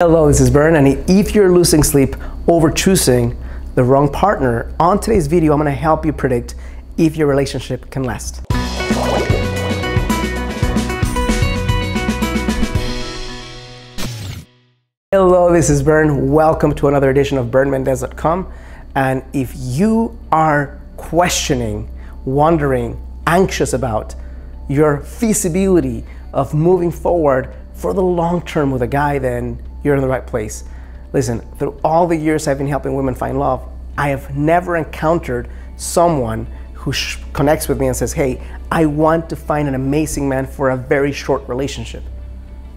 Hello, this is Bern, and if you're losing sleep over choosing the wrong partner, on today's video, I'm gonna help you predict if your relationship can last. Hello, this is Bern. Welcome to another edition of BernMendez.com. And if you are questioning, wondering, anxious about your feasibility of moving forward for the long term with a guy, then you're in the right place. Listen, through all the years I've been helping women find love, I have never encountered someone who connects with me and says, Hey, I want to find an amazing man for a very short relationship.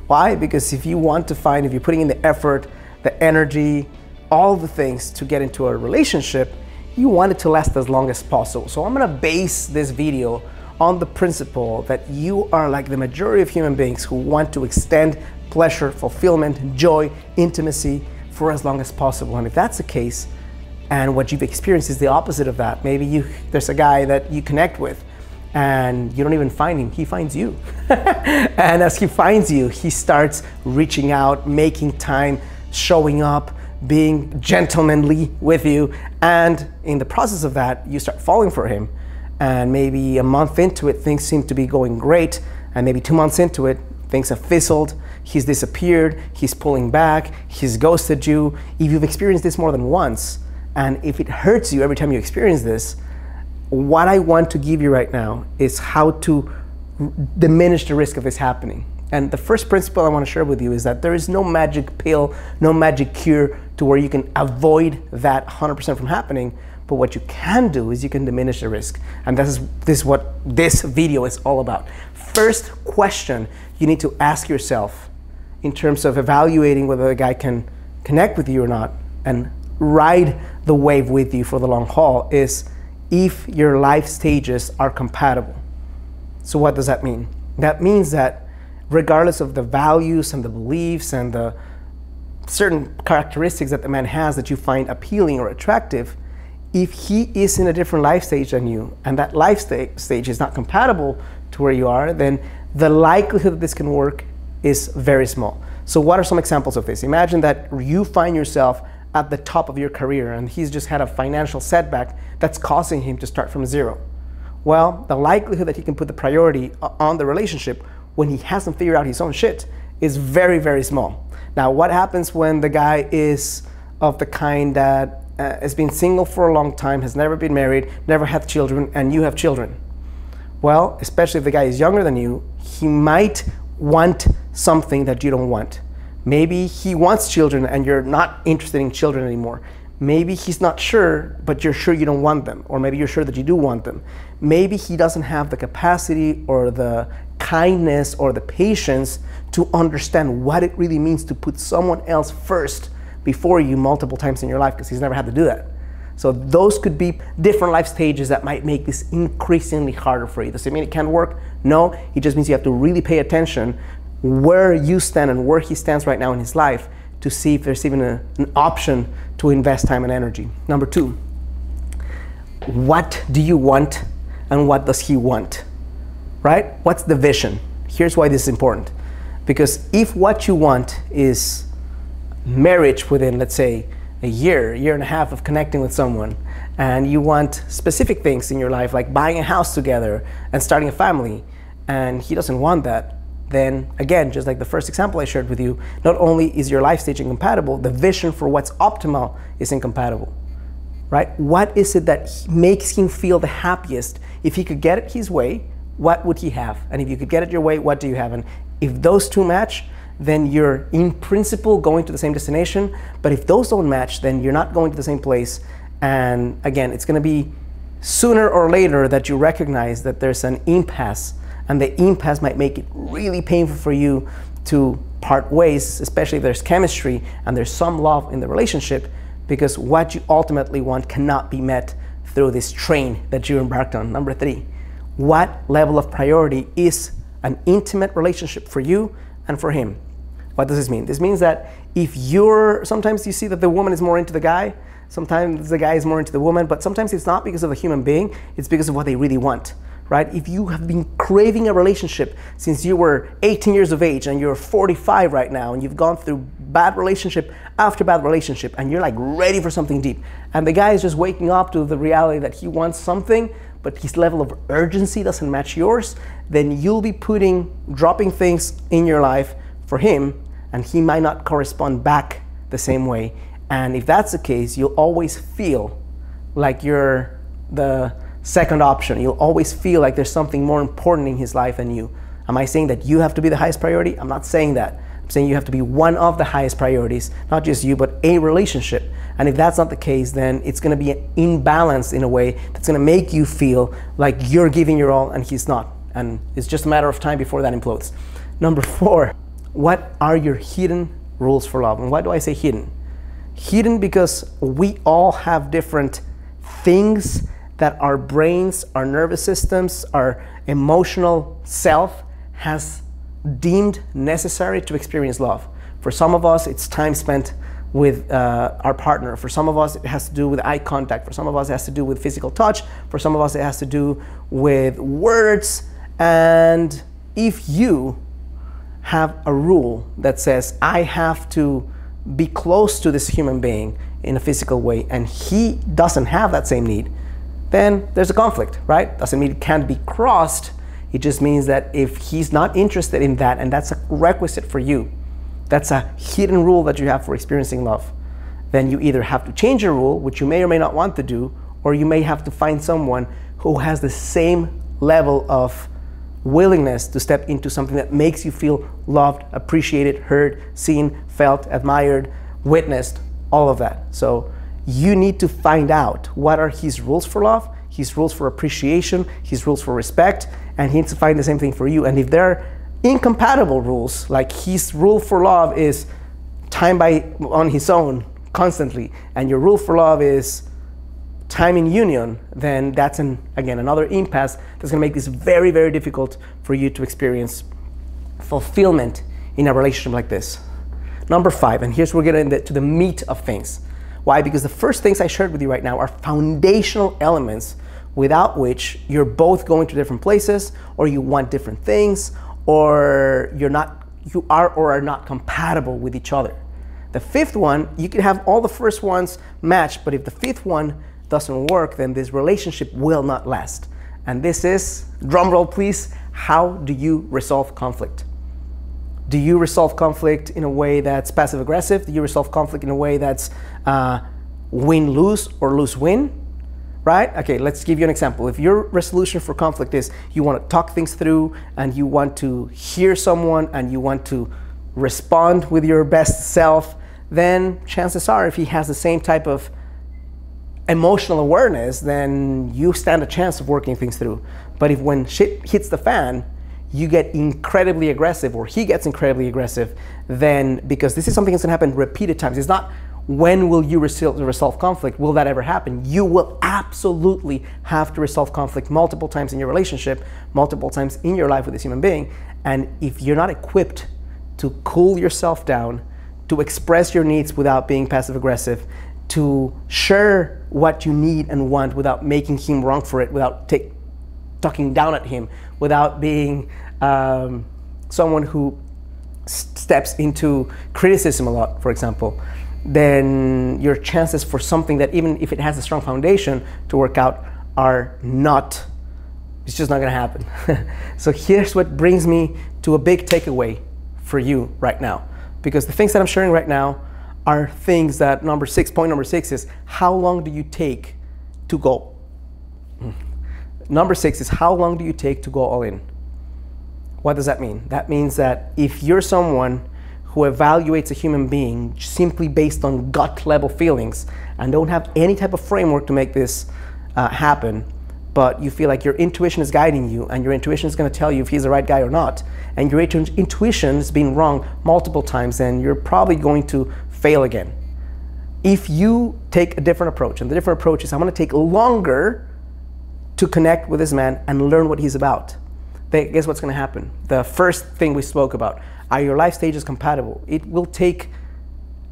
Why? Because if you want to find, if you're putting in the effort, the energy, all the things to get into a relationship, you want it to last as long as possible. So I'm gonna base this video on the principle that you are like the majority of human beings who want to extend pleasure, fulfillment, joy, intimacy for as long as possible. And if that's the case, and what you've experienced is the opposite of that, maybe you there's a guy that you connect with and you don't even find him, he finds you. and as he finds you, he starts reaching out, making time, showing up, being gentlemanly with you. And in the process of that, you start falling for him. And maybe a month into it, things seem to be going great. And maybe two months into it, things have fizzled he's disappeared, he's pulling back, he's ghosted you. If you've experienced this more than once, and if it hurts you every time you experience this, what I want to give you right now is how to diminish the risk of this happening. And the first principle I want to share with you is that there is no magic pill, no magic cure to where you can avoid that 100% from happening. But what you can do is you can diminish the risk. And this is, this is what this video is all about. First question you need to ask yourself in terms of evaluating whether the guy can connect with you or not and ride the wave with you for the long haul is if your life stages are compatible. So, what does that mean? That means that regardless of the values and the beliefs and the certain characteristics that the man has that you find appealing or attractive, if he is in a different life stage than you and that life sta- stage is not compatible to where you are, then the likelihood that this can work is very small. So, what are some examples of this? Imagine that you find yourself at the top of your career and he's just had a financial setback that's causing him to start from zero. Well, the likelihood that he can put the priority on the relationship when he hasn't figured out his own shit is very, very small. Now, what happens when the guy is of the kind that uh, has been single for a long time, has never been married, never had children, and you have children? Well, especially if the guy is younger than you, he might want something that you don't want. Maybe he wants children and you're not interested in children anymore. Maybe he's not sure, but you're sure you don't want them. Or maybe you're sure that you do want them. Maybe he doesn't have the capacity or the kindness or the patience to understand what it really means to put someone else first before you multiple times in your life because he's never had to do that. So those could be different life stages that might make this increasingly harder for you. Does it mean it can't work? No, it just means you have to really pay attention where you stand and where he stands right now in his life to see if there's even a, an option to invest time and energy. Number two, what do you want and what does he want? Right? What's the vision? Here's why this is important. Because if what you want is marriage within, let's say, a year, year and a half of connecting with someone, and you want specific things in your life, like buying a house together and starting a family, and he doesn't want that, then again, just like the first example I shared with you, not only is your life stage incompatible, the vision for what's optimal is incompatible. Right? What is it that makes him feel the happiest? If he could get it his way, what would he have? And if you could get it your way, what do you have? And if those two match, then you're in principle going to the same destination. But if those don't match, then you're not going to the same place. And again, it's going to be sooner or later that you recognize that there's an impasse, and the impasse might make it really painful for you to part ways, especially if there's chemistry and there's some love in the relationship, because what you ultimately want cannot be met through this train that you embarked on. Number three, what level of priority is an intimate relationship for you and for him? What does this mean? This means that if you're, sometimes you see that the woman is more into the guy, sometimes the guy is more into the woman, but sometimes it's not because of a human being, it's because of what they really want, right? If you have been craving a relationship since you were 18 years of age and you're 45 right now and you've gone through bad relationship after bad relationship and you're like ready for something deep, and the guy is just waking up to the reality that he wants something, but his level of urgency doesn't match yours, then you'll be putting, dropping things in your life for him, and he might not correspond back the same way. And if that's the case, you'll always feel like you're the second option. You'll always feel like there's something more important in his life than you. Am I saying that you have to be the highest priority? I'm not saying that. I'm saying you have to be one of the highest priorities, not just you, but a relationship. And if that's not the case, then it's going to be an imbalance in a way that's going to make you feel like you're giving your all and he's not. And it's just a matter of time before that implodes. Number four, what are your hidden rules for love? And why do I say hidden? Hidden because we all have different things that our brains, our nervous systems, our emotional self has deemed necessary to experience love. For some of us, it's time spent with uh, our partner. For some of us, it has to do with eye contact. For some of us, it has to do with physical touch. For some of us, it has to do with words. And if you have a rule that says, I have to be close to this human being in a physical way, and he doesn't have that same need, then there's a conflict, right? Doesn't mean it can't be crossed. It just means that if he's not interested in that, and that's a requisite for you, that's a hidden rule that you have for experiencing love, then you either have to change your rule, which you may or may not want to do, or you may have to find someone who has the same level of willingness to step into something that makes you feel loved, appreciated, heard, seen, felt, admired, witnessed, all of that. So you need to find out what are his rules for love, his rules for appreciation, his rules for respect, and he needs to find the same thing for you. And if there are incompatible rules, like his rule for love is time by on his own constantly, and your rule for love is time in union, then that's an again another impasse that's going to make this very very difficult for you to experience fulfillment in a relationship like this. Number five, and here's where we're getting to the meat of things. Why? Because the first things I shared with you right now are foundational elements without which you're both going to different places, or you want different things, or you're not, you are or are not compatible with each other. The fifth one, you can have all the first ones match, but if the fifth one doesn't work, then this relationship will not last. And this is, drumroll please, how do you resolve conflict? Do you resolve conflict in a way that's passive aggressive? Do you resolve conflict in a way that's uh, win lose or lose win? Right? Okay, let's give you an example. If your resolution for conflict is you want to talk things through and you want to hear someone and you want to respond with your best self, then chances are if he has the same type of emotional awareness, then you stand a chance of working things through. But if when shit hits the fan, you get incredibly aggressive or he gets incredibly aggressive, then because this is something that's gonna happen repeated times. It's not when will you resolve conflict? Will that ever happen? You will absolutely have to resolve conflict multiple times in your relationship, multiple times in your life with this human being. And if you're not equipped to cool yourself down, to express your needs without being passive aggressive, to share what you need and want without making him wrong for it, without take, talking down at him, without being um, someone who steps into criticism a lot, for example, then your chances for something that even if it has a strong foundation to work out are not, it's just not gonna happen. so here's what brings me to a big takeaway for you right now. Because the things that I'm sharing right now are things that number six, point number six is how long do you take to go? Number six is how long do you take to go all in? What does that mean? That means that if you're someone who evaluates a human being simply based on gut level feelings and don't have any type of framework to make this uh, happen, but you feel like your intuition is guiding you and your intuition is going to tell you if he's the right guy or not, and your intuition has been wrong multiple times, then you're probably going to fail again. If you take a different approach, and the different approach is I'm going to take longer to connect with this man and learn what he's about, guess what's going to happen? The first thing we spoke about are your life stages compatible? It will take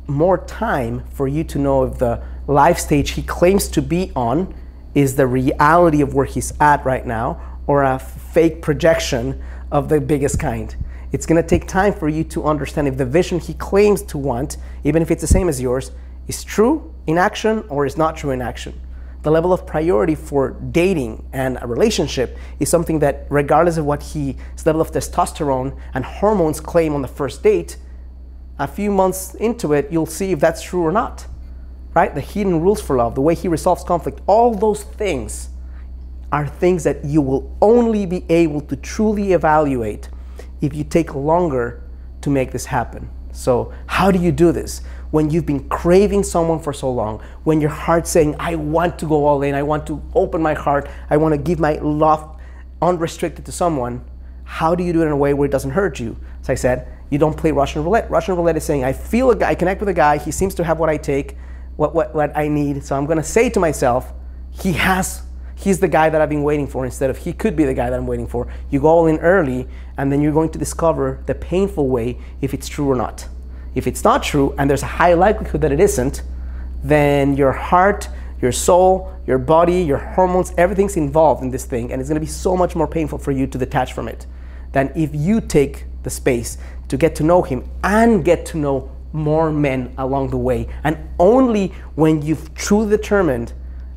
more time for you to know if the life stage he claims to be on is the reality of where he's at right now, or a fake projection of the biggest kind. It's going to take time for you to understand if the vision he claims to want, even if it's the same as yours, is true in action or is not true in action. The level of priority for dating and a relationship is something that, regardless of what his level of testosterone and hormones claim on the first date, a few months into it, you'll see if that's true or not. Right? The hidden rules for love, the way he resolves conflict, all those things are things that you will only be able to truly evaluate if you take longer to make this happen. So, how do you do this? When you've been craving someone for so long, when your heart's saying, I want to go all in, I want to open my heart, I want to give my love unrestricted to someone, how do you do it in a way where it doesn't hurt you? As I said, you don't play Russian roulette. Russian roulette is saying, I feel a guy, I connect with a guy, he seems to have what I take, what, what, what I need, so I'm going to say to myself, he has he's the guy that I've been waiting for instead of he could be the guy that I'm waiting for. You go all in early and then you're going to discover the painful way if it's true or not. If it's not true and there's a high likelihood that it isn't, then your heart, your soul, your body, your hormones, everything's involved in this thing and it's going to be so much more painful for you to detach from it than if you take the space to get to know him and get to know more men along the way. And only when you've truly determined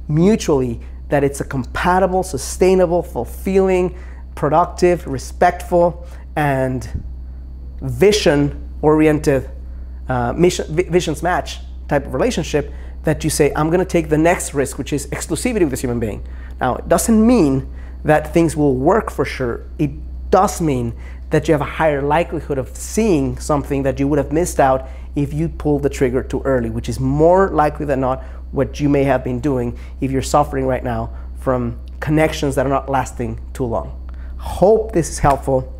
mutually that it's a compatible, sustainable, fulfilling, productive, respectful, and vision oriented, uh, mission, visions match type of relationship that you say, I'm going to take the next risk, which is exclusivity with this human being. Now, it doesn't mean that things will work for sure. It does mean that you have a higher likelihood of seeing something that you would have missed out if you pulled the trigger too early, which is more likely than not what you may have been doing if you're suffering right now from connections that are not lasting too long. Hope this is helpful,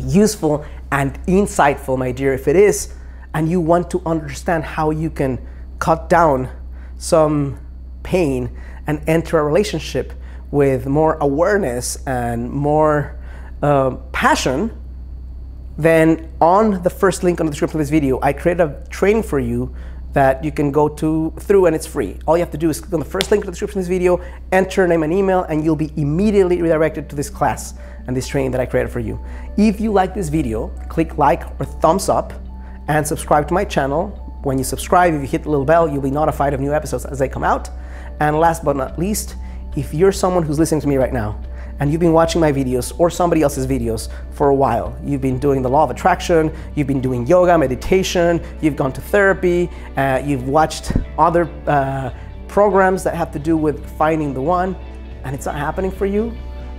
useful, and insightful, my dear. If it is, and you want to understand how you can cut down some pain and enter a relationship with more awareness and more uh, passion, then on the first link on the description of this video, I created a training for you that you can go to through and it's free. All you have to do is click on the first link in the description of this video, enter name and email, and you'll be immediately redirected to this class and this training that I created for you. If you like this video, click like or thumbs up and subscribe to my channel. When you subscribe, if you hit the little bell, you'll be notified of new episodes as they come out. And last but not least, if you're someone who's listening to me right now and you've been watching my videos or somebody else's videos for a while. You've been doing the law of attraction, you've been doing yoga, meditation, you've gone to therapy, uh, you've watched other uh, programs that have to do with finding the one, and it's not happening for you.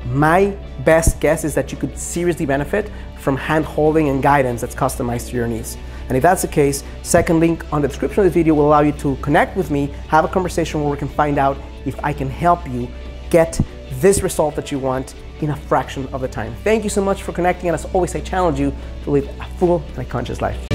My best guess is that you could seriously benefit from hand holding and guidance that's customized to your needs. And if that's the case, second link on the description of this video will allow you to connect with me, have a conversation where we can find out if I can help you get this result that you want in a fraction of the time. Thank you so much for connecting, and as always, I challenge you to live a full and conscious life.